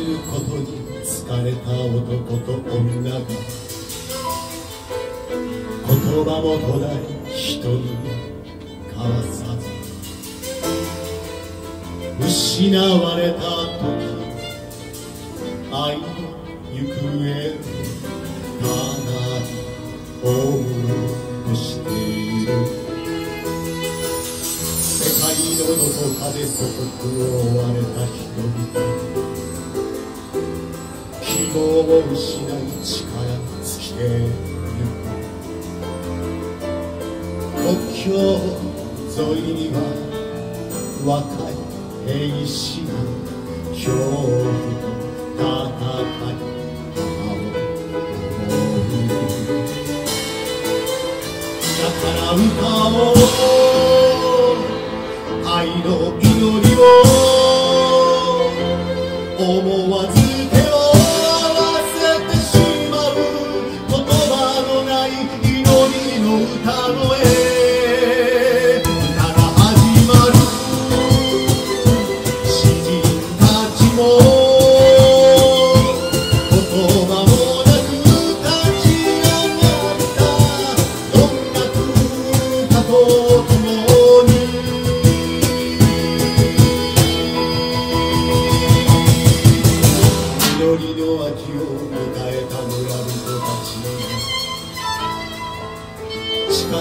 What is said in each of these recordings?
することに疲れた男と女が言葉も途絶え人に交わさず失われた時愛の行方互い思いしている。世界のどこかで祖国を追われた人々。希望を失い力尽きてゆく国境沿いには若い兵士が恐怖と戦い母を守る。だから歌おう愛のりの歌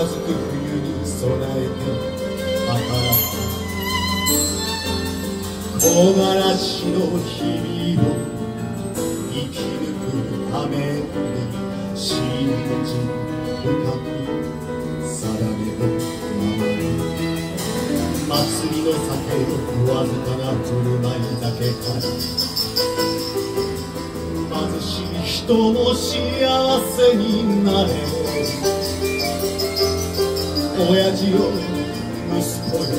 づく冬に備えて働く木枯らしの日々を生き抜くために信じ深く定めのままに祭りの酒をわずかな振る舞いだけから貧しい人も幸せになれ親父よ息子よ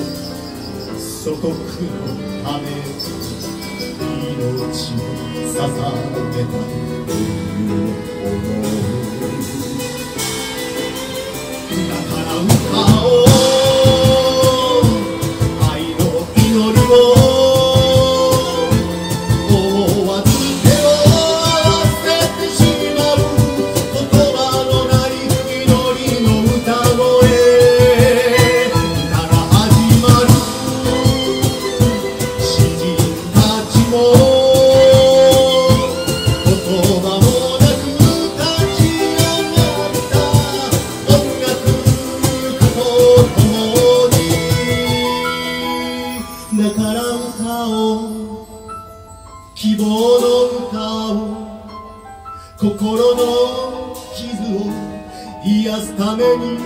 祖国のため命を捧げたという思い。だから歌おう希望の歌を心の傷を癒すために。